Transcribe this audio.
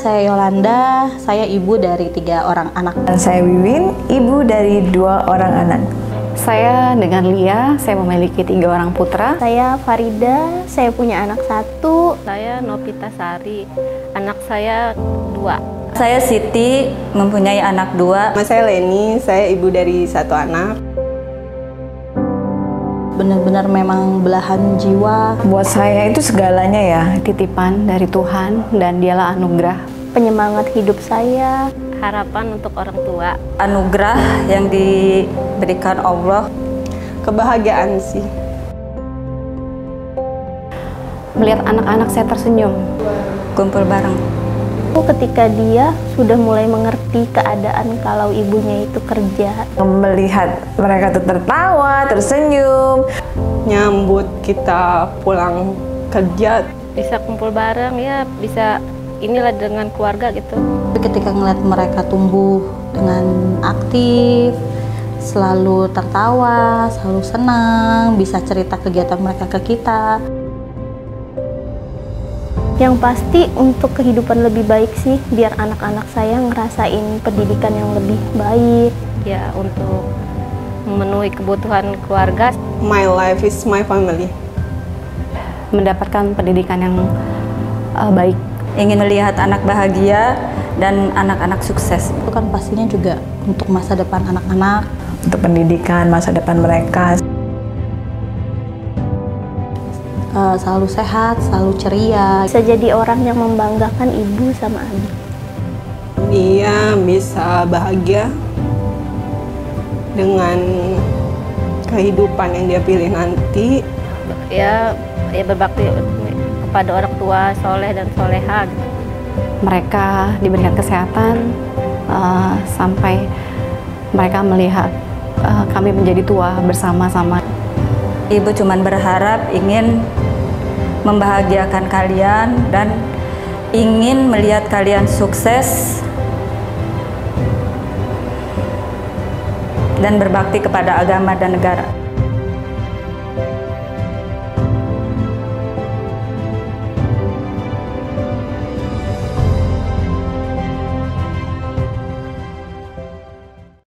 saya Yolanda, saya ibu dari tiga orang anak. Dan saya Wiwin, ibu dari dua orang anak. Saya dengan Lia, saya memiliki tiga orang putra. Saya Farida, saya punya anak satu. Saya Novita Sari, anak saya dua. Saya Siti, mempunyai anak dua. Saya Leni, saya ibu dari satu anak. Benar-benar memang belahan jiwa. Buat saya itu segalanya ya. Titipan dari Tuhan dan dialah anugerah. Penyemangat hidup saya. Harapan untuk orang tua. Anugerah yang diberikan Allah. Kebahagiaan sih. Melihat anak-anak saya tersenyum. Kumpul bareng. Ketika dia sudah mulai mengerti keadaan kalau ibunya itu kerja. Melihat mereka tuh tertawa, tersenyum. Nyambut kita pulang kerja. Bisa kumpul bareng ya, bisa inilah dengan keluarga gitu. Ketika ngeliat mereka tumbuh dengan aktif, selalu tertawa, selalu senang, bisa cerita kegiatan mereka ke kita. Yang pasti untuk kehidupan lebih baik sih, biar anak-anak saya ngerasain pendidikan yang lebih baik. Ya untuk memenuhi kebutuhan keluarga. My life is my family. Mendapatkan pendidikan yang uh, baik. Ingin melihat anak bahagia dan anak-anak sukses. Itu kan pastinya juga untuk masa depan anak-anak. Untuk pendidikan masa depan mereka. Uh, selalu sehat, selalu ceria. Bisa jadi orang yang membanggakan ibu sama adik. Dia bisa bahagia dengan kehidupan yang dia pilih nanti. Ya, ya berbakti kepada orang tua soleh dan soleha. Mereka diberikan kesehatan uh, sampai mereka melihat uh, kami menjadi tua bersama-sama. Ibu cuman berharap ingin membahagiakan kalian dan ingin melihat kalian sukses dan berbakti kepada agama dan negara.